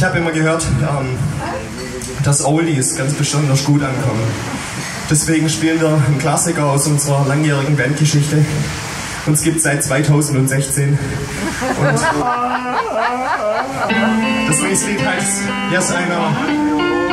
Ich habe immer gehört, ähm, dass Oldies ganz besonders gut ankommen. Deswegen spielen wir einen Klassiker aus unserer langjährigen Bandgeschichte. Uns gibt es seit 2016. Und das nächste Lied heißt Yes, I Know.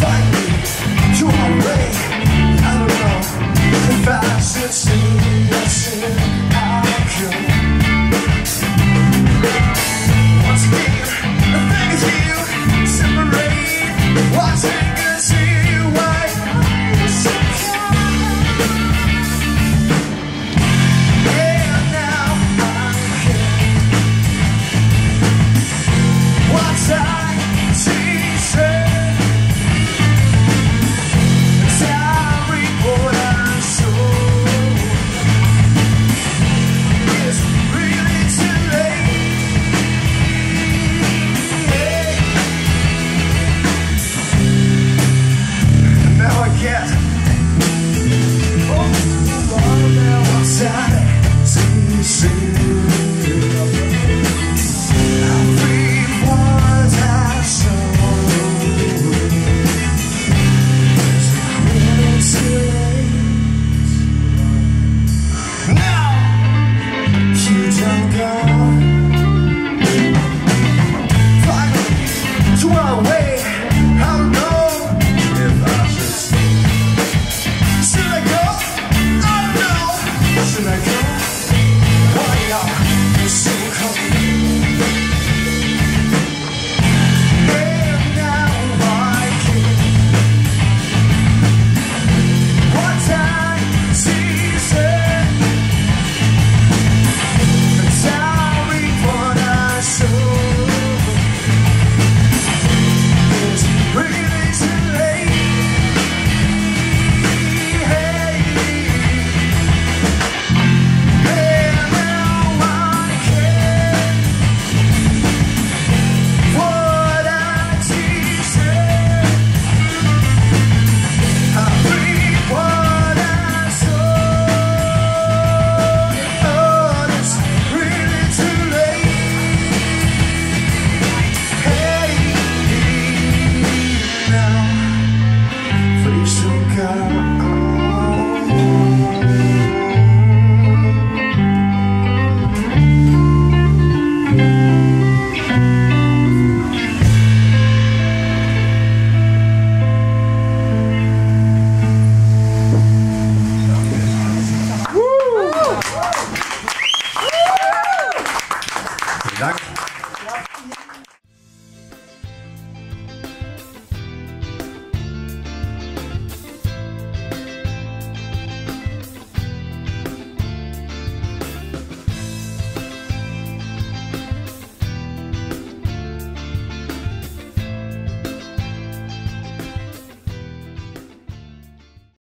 Fight me to my way. I don't know if I should see. one way.